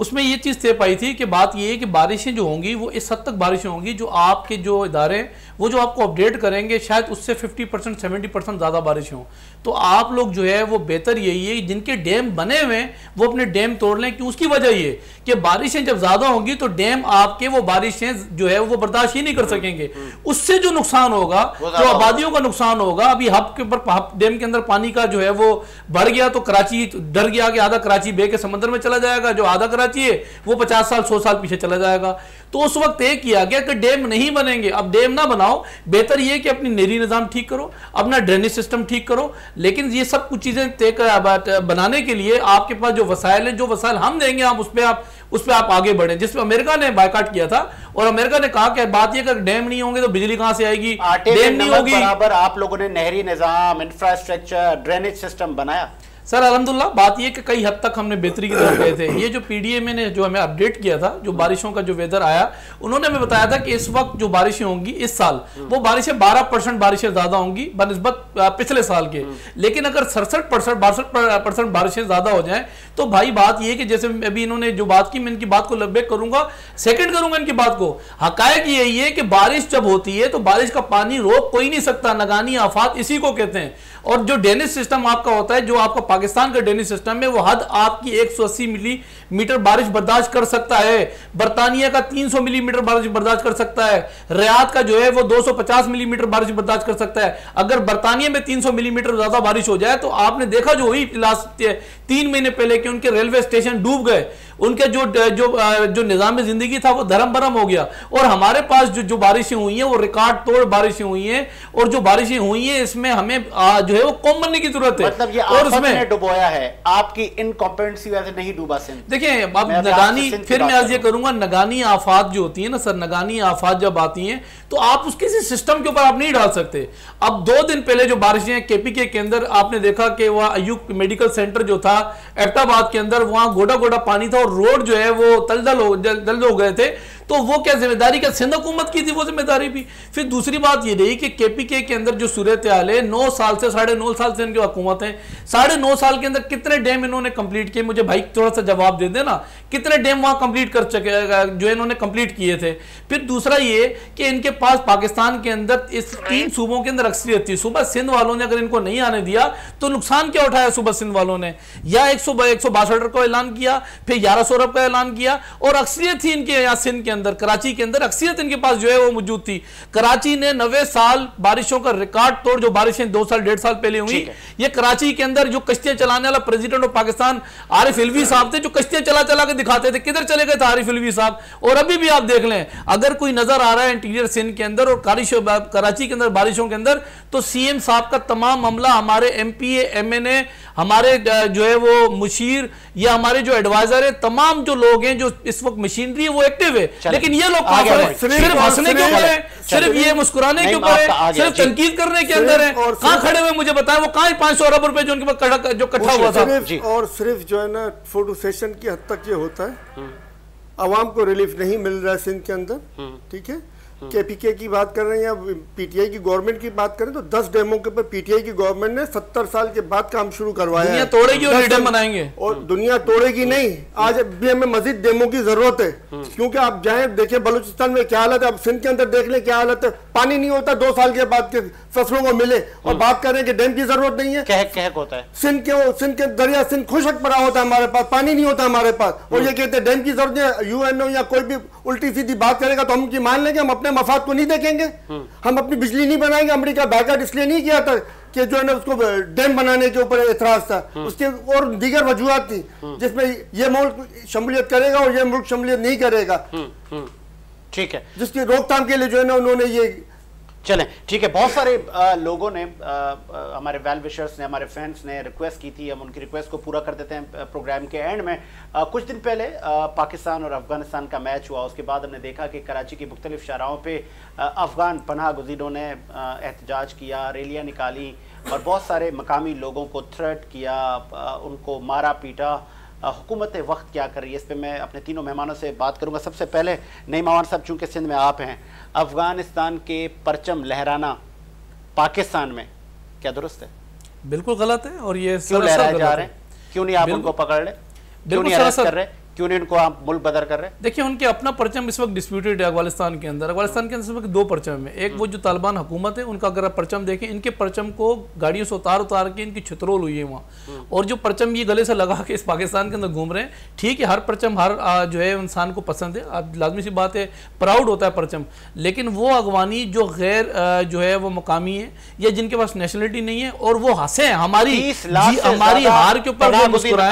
उसमें ये चीज़ तय पाई थी कि बात ये है कि बारिशें जो होंगी वो इस हद तक बारिशें होंगी जो आपके जो इदारे हैं वो जो आपको अपडेट करेंगे शायद उससे 50 परसेंट सेवेंटी परसेंट ज़्यादा बारिशें हों। तो आप लोग जो है वो बेहतर यही है जिनके डैम बने हुए हैं वो अपने डैम तोड़ लें। कि उसकी वजह ये कि बारिशें जब ज़्यादा होंगी तो डैम आपके वो बारिशें जो है वो बर्दाश्त ही नहीं कर सकेंगे। उससे जो नुकसान होगा जो आबादियों का नुकसान होगा अभी हब के ऊपर हब डैम के अंदर पानी का जो है वो बढ़ गया तो कराची डर गया कि आधा कराची बे के समंदर में चला जाएगा। जो आधा कराची है वो पचास साल सौ साल पीछे चला जाएगा। तो उस वक्त तय किया गया कि डैम नहीं बनेंगे। अब डैम ना बनाओ बेहतर यह कि अपनी नेरी निज़ाम ठीक करो अपना ड्रेनेज सिस्टम ठीक करो। लेकिन ये सब कुछ चीज़ें तय बनाने के लिए आपके पास जो वसायल हैं जो वसायल हम देंगे आप उस पर आप उस पर आप आगे बढ़े। जिसमें अमेरिका ने बायकाट किया था और अमेरिका ने कहा कि बात यह अगर डैम नहीं होंगे तो बिजली कहाँ से आएगी? डैम नहीं होगी। बराबर आप लोगों ने नहरी निज़ाम इंफ्रास्ट्रक्चर ड्रेनेज सिस्टम बनाया। सर, अलहमदुल्ला, बात यह कि कई हद तक हमने बेहतरी की तरफ़ गए थे। ये जो पीडीए में ने जो हमें अपडेट किया था, जो बारिशों का जो वेदर आया, उन्होंने हमें बताया था कि इस वक्त जो बारिशें होंगी इस साल, वो बारिशें 12 परसेंट बारिशें ज़्यादा होंगी, बनस्बत पिछले साल के। लेकिन अगर सड़सठ परसेंट बासठ परसेंट बारिशें ज़्यादा हो जाए तो भाई बात यह कि जैसे अभी इन्होंने जो बात की, मैं इनकी बात को लब्बेक करूँगा सेकंड करूँगा इनकी बात को। हकायक यही है कि बारिश जब होती है तो बारिश का पानी रोक कोई नहीं सकता, नगानी आफात इसी को कहते हैं। और जो ड्रेनेज सिस्टम आपका होता है, जो आपका पाकिस्तान का ड्रेनेज सिस्टम है वो हद आपकी 180 मिलीमीटर बारिश बर्दाश्त कर सकता है। बर्तानिया का 300 मिलीमीटर बारिश बर्दाश्त कर सकता है। रियाद का जो है वो 250 मिलीमीटर बारिश बर्दाश्त कर सकता है। अगर बर्तानिया में 300 मिलीमीटर ज़्यादा बारिश हो जाए तो आपने देखा जो हुई लास्ट तीन महीने पहले कि उनके रेलवे स्टेशन डूब गए। उनके जो जो जो निज़ाम ज़िंदगी था वो धर्म भरम हो गया। और हमारे पास जो जो बारिशें हुई हैं वो रिकॉर्ड तोड़ बारिशें हुई हैं और जो बारिशें हुई हैं इसमें हमें आ, जो है वो कौम बनने की ज़रूरत है। मतलब ये और ने डुबोया है। आपकी इनकॉम्पिटेंसी वजह से नहीं डूबा सिंध। देखिए अब नगानी की फिर मैं आज ये कर। करूँगा नगानी आफात जो होती है ना सर नगानी आफात जब आती हैं तो आप उस किसी सिस्टम के ऊपर आप नहीं डाल सकते। अब दो दिन पहले जो बारिशें केपीके के अंदर आपने देखा कि वह अयुक्त मेडिकल सेंटर जो था एबटाबाद के अंदर वहाँ गोडा गोडा पानी था और रोड जो है वो तलदल हो दल हो गए थे। तो वो क्या ज़िम्मेदारी क्या सिंध हुकूमत की थी वो ज़िम्मेदारी भी? फिर दूसरी बात ये रही कि केपीके के अंदर जो सूरत हाल है, नौ साल से साढ़े नौ साल से इनकी हुकूमत है। साढ़े नौ साल के अंदर कितने डैम इन्होंने कंप्लीट किए? मुझे भाई थोड़ा सा जवाब दे देना। कितने डैम वहाँ कंप्लीट कर चुके जो इन्होंने कंप्लीट किए थे? फिर दूसरा ये कि इनके पास पाकिस्तान के अंदर इस तीन सूबों के अंदर अक्सरियत थी। सुबह सिंध वालों ने अगर इनको नहीं आने दिया तो नुकसान क्या उठाया सुबह सिंध वालों ने? या एक सौ बासठ का ऐलान किया, फिर ग्यारह सौ का ऐलान किया, और अक्सरियत थी इनके यहाँ सिंध के अंदर कराची के अंदर अक्सरियत इनके पास जो है वो मौजूद थी। कराची ने नवे साल बारिशों का रिकॉर्ड तोड़ जो बारिशें दो साल डेढ़ साल पहले हुई। ये कराची के अंदर जो कश्तियाँ चलाने वाला प्रेसिडेंट ऑफ़ पाकिस्तान आरिफ इलवी साहब थे जो कश्तियाँ चला चला के दिखाते थे। किधर चले गए थे आरिफ इलवी साहब? और अभी भी आप देख लें अगर कोई नज़र आ रहा है इंटीरियर सिंध के अंदर और कराची के अंदर बारिशों के अंदर तो सीएम साहब का तमाम मामला हमारे एम पी हमारे जो है वो मुशीर या हमारे जो एडवाइजर है तमाम जो लोग हैं जो इस वक्त मशीनरी है वो एक्टिव है। लेकिन ये लोग सिर्फ़ हंसने के ऊपर है सिर्फ़ ये मुस्कुराने के ऊपर है सिर्फ़ तनकीद करने के अंदर है। कहाँ खड़े हुए मुझे बताएँ? वो कहाँ पाँच सौ अरब रुपए जो उनके पास जो इकट्ठा हुआ था? और सिर्फ़ जो है ना फ़ोटो सेशन की हद तक ये होता है। आवाम को रिलीफ नहीं मिल रहा है सिंध के अंदर। ठीक है? केपीके की बात कर रहे हैं या पीटीआई की गवर्नमेंट की बात करें तो 10 डेमो के ऊपर पीटीआई की गवर्नमेंट ने 70 साल के बाद काम शुरू करवाया दुनिया तोड़ेगी और डैम बनाएँगे। और दुनिया तोड़ेगी नहीं। आज भी हमें मजीद डेमो की ज़रूरत है। क्योंकि आप जाए देखिए बलूचिस्तान में क्या हालत है अब सिंध के अंदर देख ले क्या हालत है। पानी नहीं होता दो साल के बाद के फ़सलों को मिले। और बात करें कि डैम की ज़रूरत नहीं है। कहक कहक होता है। सिंध के सिंध के दरिया सिंध खुशक पड़ा होता है हमारे पास पानी नहीं होता हमारे पास। और ये कहते हैं डैम की ज़रूरत है। यूएनओ या कोई भी उल्टी सीधी बात करेगा तो हम उनकी मान लेंगे हम अपने मफाद को नहीं देखेंगे। हम अपनी बिजली नहीं बनाएँगे अमेरिका बैकआउट इसलिए नहीं किया था कि जो है ना उसको डैम बनाने के ऊपर एतराज़ था। उसके और दीगर वजूहत थी जिसमें ये मुल्क शमूलियत करेगा और ये मुल्क शमूलियत नहीं करेगा। ठीक है। जिसकी रोकथाम के लिए जो है ना उन्होंने ये चलें। ठीक है बहुत सारे आ, लोगों ने आ, आ, हमारे वेल विशर्स ने हमारे फैंस ने रिक्वेस्ट की थी। हम उनकी रिक्वेस्ट को पूरा कर देते हैं प्रोग्राम के एंड में। आ, कुछ दिन पहले आ, पाकिस्तान और अफ़गानिस्तान का मैच हुआ। उसके बाद हमने देखा कि कराची की मुख्तलिफ़ शराहों पर अफगान पनाह गुजीरों ने एहतजाज किया रैलियाँ निकाली और बहुत सारे मकामी लोगों को थ्रेट किया उनको मारा पीटा। हुकूमत वक्त क्या कर रही है? इस पर मैं अपने तीनों मेहमानों से बात करूँगा। सबसे पहले नई मावान साहब चूँकि सिंध में आप हैं अफ़गानिस्तान के परचम लहराना पाकिस्तान में क्या दुरुस्त है? बिल्कुल गलत है और ये क्यों लहराए जा रहे हैं। क्यों नहीं आप उनको पकड़ रहे क्यों नहीं अरेस्ट कर रहे? क्यों नहीं उनको आप मुल्क बदर कर रहे? हैं देखिए उनके अपना परचम इस वक्त डिस्प्यूटेड है अफ़गानिस्तान के अंदर। अफ़गानिस्तान के अंदर इस वक्त दो परचम है। एक वो जो तालिबान हुकूमत है उनका अगर आप परचम देखें इनके परचम को गाड़ियों से उतार उतार के इनकी छतरोल हुई है वहाँ। और जो परचम ये गले से लगा के इस पाकिस्तान के अंदर घूम रहे हैं ठीक है हर परचम हर जो है इंसान को पसंद है। अब लाजमी सी बात है प्राउड होता है परचम। लेकिन वो अगवानी जो गैर जो है वो मुकामी है या जिनके पास नेशनलिटी नहीं है और वो हंसे हैं। हमारी हमारी हार के ऊपर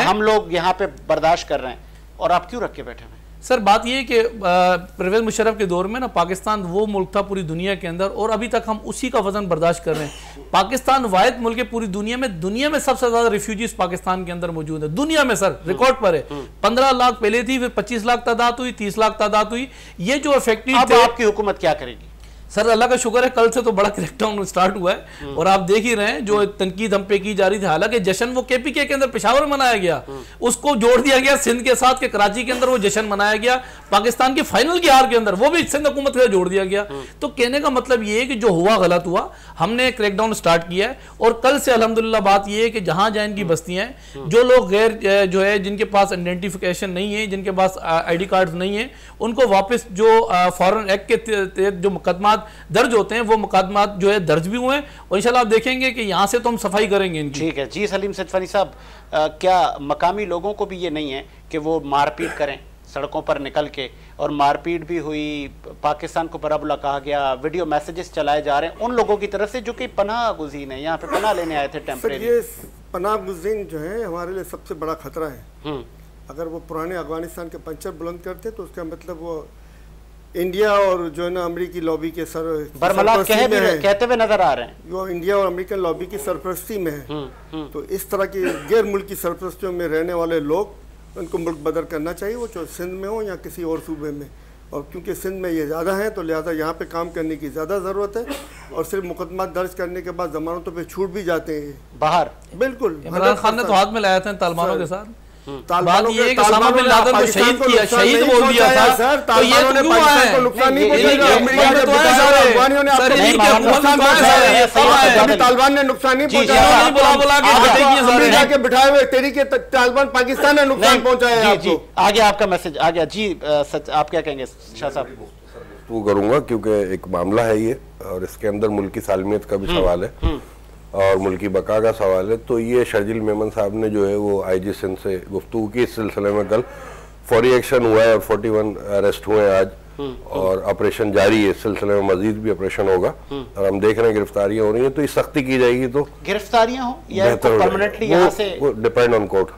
हम लोग यहाँ पे बर्दाश्त कर रहे हैं। और आप क्यों रख के बैठे हुए? सर बात यह कि परवेज मुशरफ के दौर में ना पाकिस्तान वो मुल्क था पूरी दुनिया के अंदर और अभी तक हम उसी का वज़न बर्दाश्त कर रहे हैं। पाकिस्तान वायद मुल्क है पूरी दुनिया में दुनिया में सबसे ज़्यादा रिफ्यूजीज पाकिस्तान के अंदर मौजूद है। दुनिया में सर रिकॉर्ड पर है। पंद्रह लाख पहले थी फिर पच्चीस लाख तादाद हुई तीस लाख तादाद हुई। ये जो इफ़ेक्टिव आपकी हुकूमत क्या करेगी? सर अल्लाह का शुक्र है कल से तो बड़ा क्रैकडाउन स्टार्ट हुआ है। और आप देख ही रहे हैं जो तनकीद हम पे की जा रही थी हालाँकि जश्न वो केपीके के अंदर पेशावर मनाया गया। उसको जोड़ दिया गया सिंध के साथ के कराची के अंदर वो जश्न मनाया गया। पाकिस्तान की फाइनल की हार के अंदर वो भी सिंध हुकूमत का जोड़ दिया गया। तो कहने का मतलब ये है कि जो हुआ गलत हुआ हमने क्रैकडाउन स्टार्ट किया है। और कल से अलहमदुल्ला बात यह है कि जहाँ जहाँ इनकी बस्तियाँ हैं जो लोग गैर जो है जिनके पास आइडेंटिफिकेशन नहीं है जिनके पास आई कार्ड नहीं है उनको वापस जो फॉरन एक्ट के जो मुकदमा दर्ज होते हैं वो मुकदमा जो है दर्ज भी हुए हैं और इंशाल्लाह आप देखेंगे कि यहाँ से तो हम सफ़ाई करेंगे इनकी। ठीक है जी सलीम सतफनी साहब क्या मकामी लोगों को भी ये नहीं है कि वो मारपीट करें सड़कों पर निकल के और मारपीट भी हुई पाकिस्तान को बड़ा बुला कहा गया वीडियो मैसेजेस चलाए जा रहे हैं उन लोगों की तरफ़ से जो कि पनाह गुजीन है यहाँ पे पनाह लेने आए थे टेम्परेरी। ये पनाह गुजीन जो है हमारे लिए सबसे बड़ा खतरा है। हम्म। अगर वो पुराने अफ़गानिस्तान के पंचर बुलंद करते तो उसका मतलब वो इंडिया और जो है ना अमरीकी लॉबी के सर कह भी कहते हुए नज़र आ रहे हैं। वो इंडिया और अमेरिकन लॉबी की सरपरस्ती में है। हम्म, हम्म। तो इस तरह की गैर मुल्क सरपरस्तियों में रहने वाले लोग उनको मुल्क बदर करना चाहिए वो चाहे सिंध में हो या किसी और सूबे में। और क्योंकि सिंध में ये ज़्यादा है तो लिहाजा यहाँ पे काम करने की ज़्यादा ज़रूरत है। और सिर्फ़ मुकदमा दर्ज करने के बाद जमानतों पे छूट भी जाते हैं। बाहर। बिल्कुल। इमरान खान ने तो हाथ में लाया था तालिबानों के साथ। बात ये कि सामा बिन को शहीद किया शहीद बोल दिया था। सर। तो ये तो क्यों आया है। नुकसान नहीं पहुँचाया। अमेरिका के बिचारे अफगानियों ने सर इन्हीं नुकसान पहुँचाया है सब है। तालिबान ने नुकसान नहीं पहुँचाया। नहीं बुला बुला के बैठे सारे अमेरिका के बिठाए हुए तेरी के तालिबान पाकिस्तान ने नुकसान पहुँचाया है आपको। आगे आपका मैसेज आ गया जी सच आप क्या कहेंगे? शाह साहब। वो करूँगा क्योंकि एक मामला है ये और इसके अंदर मुल्क की सालमियत का भी सवाल है। और मुल्की बका का सवाल है तो ये शर्जिल मेमन साहब ने जो है वो आई जी सिंध से गुफ्तु की इस सिलसिले में कल फौरी एक्शन हुआ है और फोर्टी वन अरेस्ट हुए हैं आज। और ऑपरेशन जारी है इस सिलसिले में मजीद भी ऑपरेशन होगा। और हम देख रहे हैं गिरफ्तारियाँ हो रही हैं तो ये सख्ती की जाएगी तो गिरफ्तारियाँ हो डिपेंड ऑन कोर्ट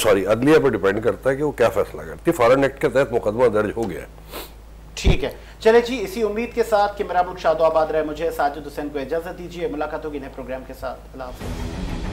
सॉरी अदलिया पर डिपेंड करता है कि वो क्या फैसला करती है। फॉरन एक्ट के तहत मुकदमा दर्ज हो गया ठीक है। चले जी, इसी उम्मीद के साथ कि मेरा मुल्क शादो आबाद रहे। मुझे साजिद हुसैन को इजाज़त दीजिए। मुलाकात होगी नए प्रोग्राम के साथ। अल्लाह